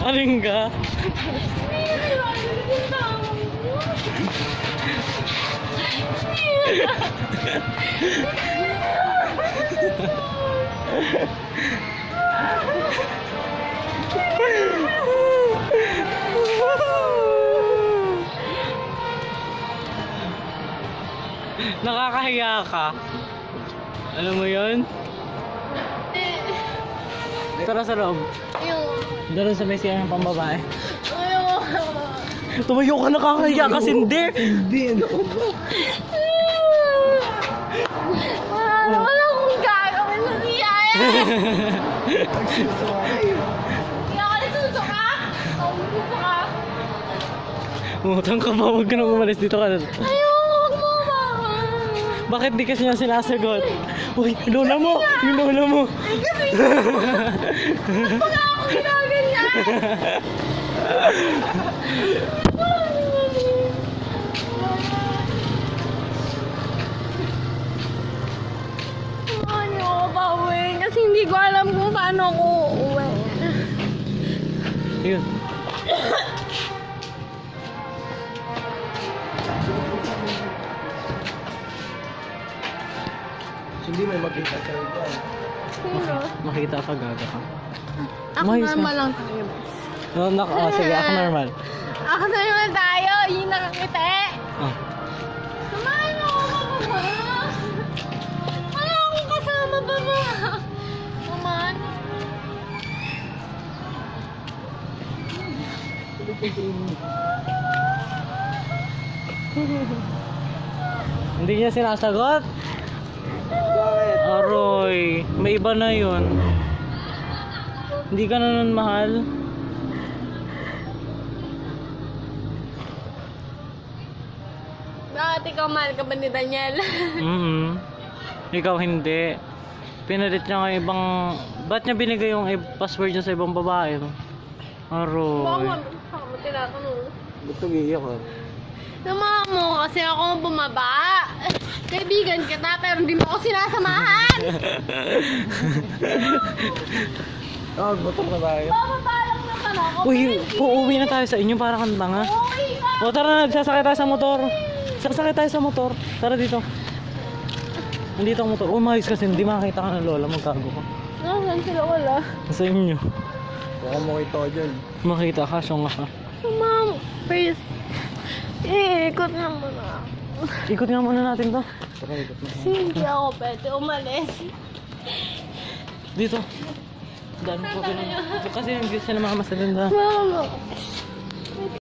Aling ka? Nakakahiya ka. Alam mo yun? Tara sa loob. Ayun. Doon sa may siya ng pambabae. Ayun. Tumayo ka nakakahiya kasi hindi. Hindi, ano ko ba? Wala, wala akong gagawin sa siya. Nagsusumakay. Hindi ako nasusuka. Ako nasusuka. Umutang ka ba? Huwag ka nang umalis dito ka. Hawakan. Bakit di kasi niya sinasagot? Uy, lola mo! Yung lola mo! Akong ginaganyan. Ano ako pauwi? Kasi hindi ko alam kung paano ako uuwi. Yun. Hindi may makita sa iba. Sino? Makita ka, gaga ka. Ako ka. normal lang tayo. No, nak oh, sige, ako normal. Ako normal tayo. Yung nakakite. Oh. Samahan mo ako baba. Wala akong kasama baba. Samahan mo. Hindi niya sinasagot? Bakit? Aroy, may iba na yun. Hindi ka na nun mahal? Bakit ikaw mahal ka ba ni Daniel? Mm Ikaw hindi. Pinalit niya nga ibang... Ba't niya binigay yung password niya sa ibang babae? Aroy. baka mo tinatanong. Ba't umiiyak ka? Samahan mo kasi ako bumaba. Kaibigan kita pero hindi mo ako sinasamahan. Ah, motor na tayo. Bababa lang naman ako. Uy, uuwi na tayo sa inyo para kang tanga. Uy, ka. O tara na, sasakay tayo sa motor. Sasakay tayo sa motor. Tara dito. Nandito ang motor. Umayos kasi hindi makakita ka ng lola. Magkago ka. Nasaan sila wala? Sa inyo. Baka makita ko dyan. Makita ka, syong ka. Mo. Please. Iikot na muna ako. Ikot nga muna natin to. Tara, ikot na. Hindi ako pwede umalis. Dito. Dami pinag... Kasi hindi sila mama sa ganda. Mama.